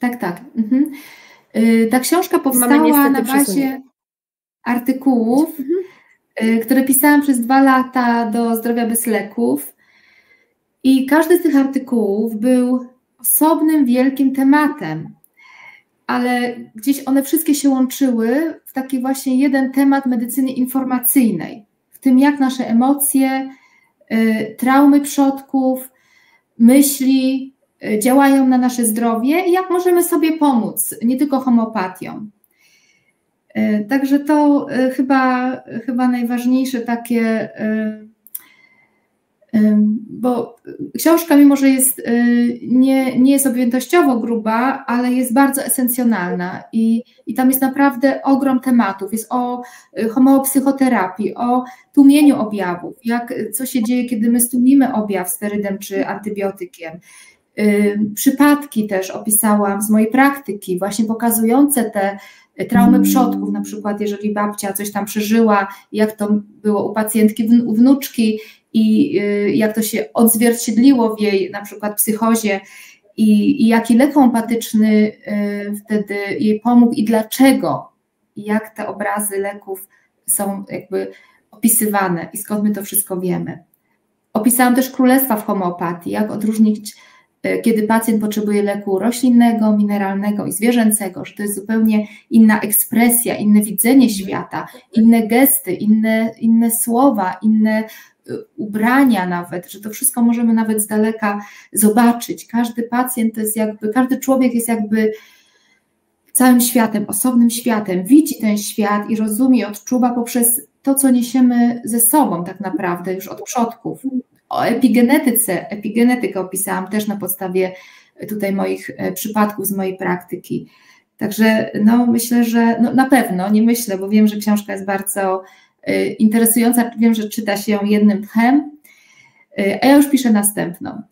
Tak, tak. Mhm. Y, ta książka powstała na bazie artykułów, mhm. Y, które pisałam przez dwa lata do Zdrowia bez leków. I każdy z tych artykułów był osobnym, wielkim tematem, ale gdzieś one wszystkie się łączyły w taki właśnie jeden temat medycyny informacyjnej, w tym jak nasze emocje, y, traumy przodków, myśli działają na nasze zdrowie i jak możemy sobie pomóc, nie tylko homopatią. Y, także to chyba, chyba najważniejsze takie bo książka, mimo że jest, y, nie, nie jest objętościowo gruba, ale jest bardzo esencjonalna i, i tam jest naprawdę ogrom tematów. Jest o y, homeopsychoterapii, o tłumieniu objawów, jak, co się dzieje, kiedy my stłumimy objaw sterydem czy antybiotykiem. Przypadki też opisałam z mojej praktyki, właśnie pokazujące te traumy przodków, na przykład jeżeli babcia coś tam przeżyła, jak to było u pacjentki, u wnuczki, i y, jak to się odzwierciedliło w jej na przykład psychozie i, i jaki lek homeopatyczny y, wtedy jej pomógł i dlaczego, i jak te obrazy leków są jakby opisywane i skąd my to wszystko wiemy. Opisałam też królestwa w homeopatii, jak odróżnić, y, kiedy pacjent potrzebuje leku roślinnego, mineralnego i zwierzęcego, że to jest zupełnie inna ekspresja, inne widzenie świata, inne gesty, inne, inne słowa, inne ubrania nawet, że to wszystko możemy nawet z daleka zobaczyć. Każdy pacjent to jest jakby, każdy człowiek jest jakby całym światem, osobnym światem, widzi ten świat i rozumie, odczuwa poprzez to, co niesiemy ze sobą tak naprawdę już od przodków. O epigenetyce, epigenetykę opisałam też na podstawie tutaj moich e, przypadków z mojej praktyki. Także no, myślę, że no, na pewno, nie myślę, bo wiem, że książka jest bardzo Y, interesująca. Wiem, że czyta się ją jednym tchem, y, a ja już piszę następną.